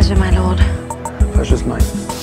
pleasure, my lord. Pleasure's mine.